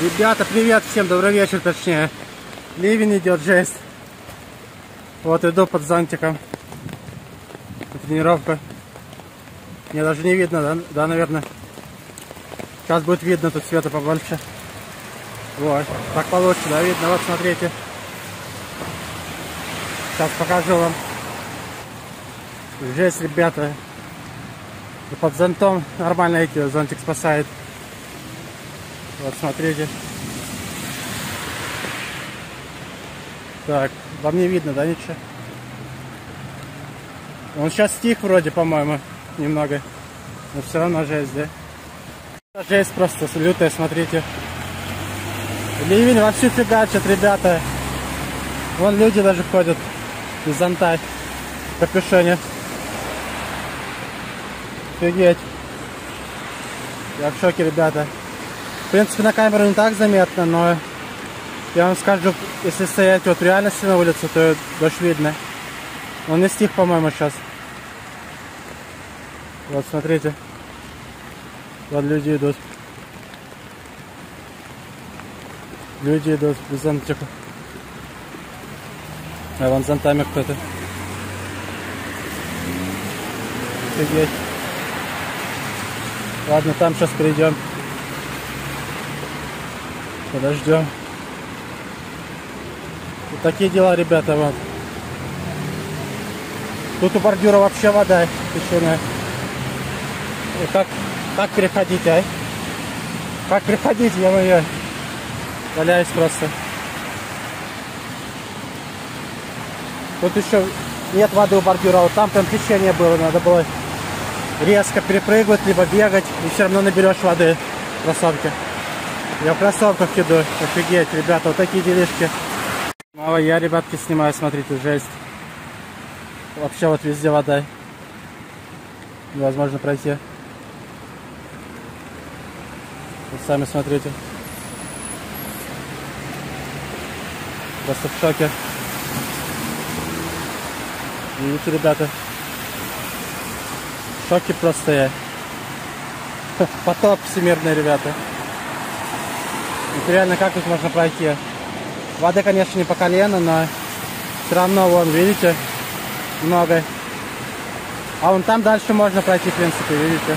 Ребята, привет всем, добрый вечер, точнее. Ливень идет, жесть. Вот иду под зонтиком. Тренировка. Мне даже не видно, да, да, наверное. Сейчас будет видно, тут света побольше. Вот, так получше, да, видно, вот смотрите. Сейчас покажу вам. Жесть, ребята. Под зонтом нормально эти зонтик спасает. Вот смотрите. Так, вам не видно, да, ничего? Он сейчас стих вроде, по-моему, немного. Но все равно жесть, да? Жесть просто лютая, смотрите. Ливень вообще фигачит, ребята. Вон люди даже ходят без зонта капюшоне. Офигеть. Я в шоке, ребята. В принципе, на камеру не так заметно, но я вам скажу, если стоять вот в реальности на улице, то дождь видно. Он не стих, по-моему, сейчас. Вот, смотрите. Вот люди идут. Люди идут без зонтиков. А вон зонтами кто-то. Офигеть. Ладно, там сейчас перейдем. Подождем. Вот такие дела, ребята, вот. Тут у бордюра вообще вода течение. И как, как переходить, а? Как переходить, я мою валяюсь просто. Тут еще нет воды у бордюра, вот там прям течение было, надо было резко перепрыгивать, либо бегать, и все равно наберешь воды в кроссовке. Я в кроссовках иду, офигеть, ребята, вот такие делишки. Мало я, ребятки, снимаю, смотрите, жесть. Вообще вот везде вода. Невозможно пройти. Вы сами смотрите. Просто в шоке. Видите, ребята? В шоке просто я. Потоп всемирный, ребята. Это реально как тут можно пройти? Воды, конечно, не по колено, но все равно, вон, видите, много. А вон там дальше можно пройти, в принципе, видите?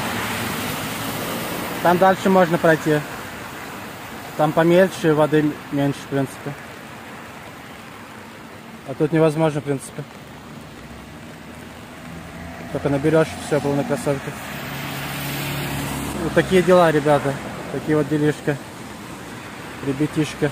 Там дальше можно пройти. Там помельче, воды меньше, в принципе. А тут невозможно, в принципе. Только наберешь все полной кроссовки. Вот такие дела, ребята. Такие вот делишки. Ребятишки.